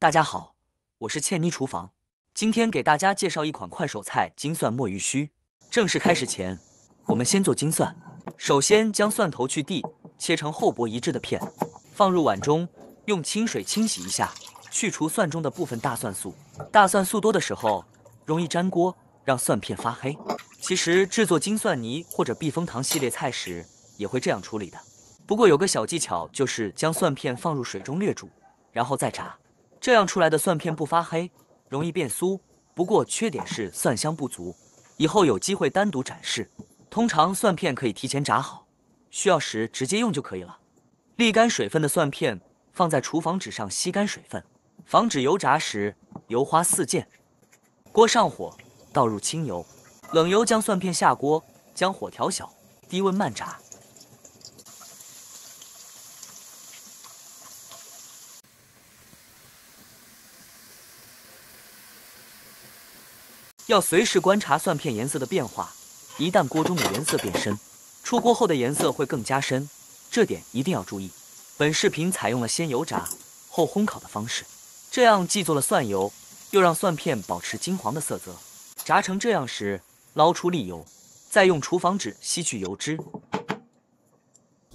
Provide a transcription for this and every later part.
大家好，我是倩妮厨房，今天给大家介绍一款快手菜——金蒜墨鱼须。正式开始前，我们先做金蒜。首先将蒜头去蒂，切成厚薄一致的片，放入碗中，用清水清洗一下，去除蒜中的部分大蒜素。大蒜素多的时候，容易粘锅，让蒜片发黑。其实制作金蒜泥或者避风塘系列菜时，也会这样处理的。不过有个小技巧，就是将蒜片放入水中略煮，然后再炸，这样出来的蒜片不发黑，容易变酥。不过缺点是蒜香不足，以后有机会单独展示。通常蒜片可以提前炸好，需要时直接用就可以了。沥干水分的蒜片放在厨房纸上吸干水分，防止油炸时油花四溅。锅上火，倒入清油，冷油将蒜片下锅，将火调小，低温慢炸。要随时观察蒜片颜色的变化，一旦锅中的颜色变深，出锅后的颜色会更加深，这点一定要注意。本视频采用了先油炸后烘烤的方式，这样既做了蒜油，又让蒜片保持金黄的色泽。炸成这样时，捞出沥油，再用厨房纸吸去油脂，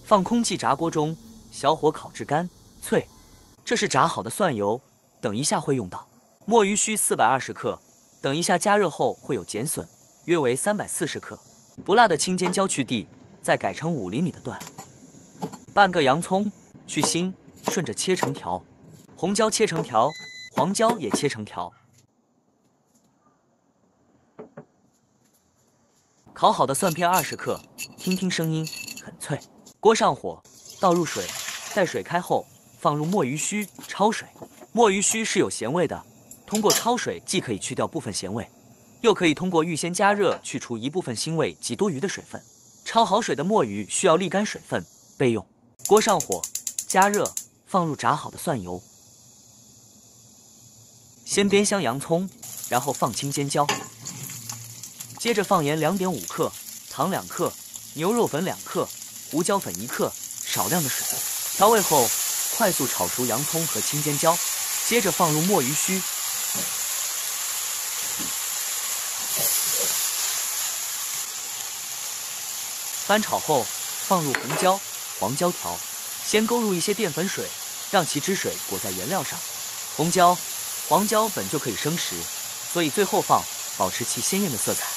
放空气炸锅中，小火烤至干脆。这是炸好的蒜油，等一下会用到。墨鱼须四百二十克。等一下，加热后会有减损，约为三百四十克。不辣的青尖椒去蒂，再改成五厘米的段。半个洋葱去芯，顺着切成条。红椒切成条，黄椒也切成条。烤好的蒜片二十克，听听声音，很脆。锅上火，倒入水，待水开后放入墨鱼须，焯水。墨鱼须是有咸味的。通过焯水，既可以去掉部分咸味，又可以通过预先加热去除一部分腥味及多余的水分。焯好水的墨鱼需要沥干水分备用。锅上火，加热，放入炸好的蒜油，先煸香洋葱，然后放青尖椒，接着放盐两点五克，糖两克，牛肉粉两克，胡椒粉一克，少量的水。调味后，快速炒熟洋葱和青尖椒，接着放入墨鱼须。翻炒后，放入红椒、黄椒条，先勾入一些淀粉水，让其汁水裹在原料上。红椒、黄椒本就可以生食，所以最后放，保持其鲜艳的色彩。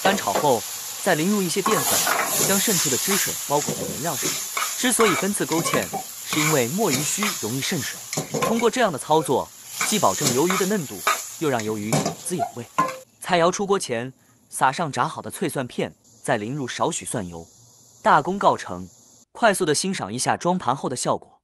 翻炒后，再淋入一些淀粉，将渗出的汁水包裹在原料上。之所以分次勾芡，是因为墨鱼须容易渗水。通过这样的操作，既保证鱿鱼的嫩度，又让鱿鱼滋有味。菜肴出锅前，撒上炸好的脆蒜片。再淋入少许蒜油，大功告成。快速的欣赏一下装盘后的效果。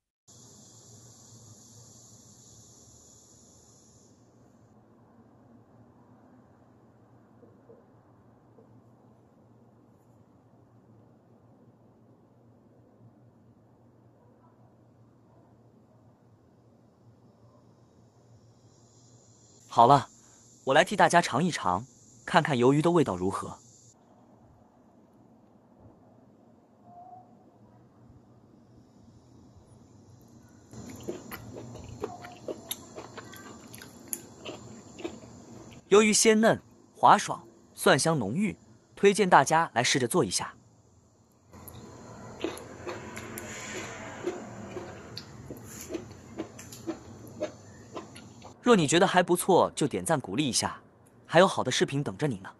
好了，我来替大家尝一尝，看看鱿鱼的味道如何。鱿鱼鲜嫩滑爽，蒜香浓郁，推荐大家来试着做一下。若你觉得还不错，就点赞鼓励一下，还有好的视频等着你呢。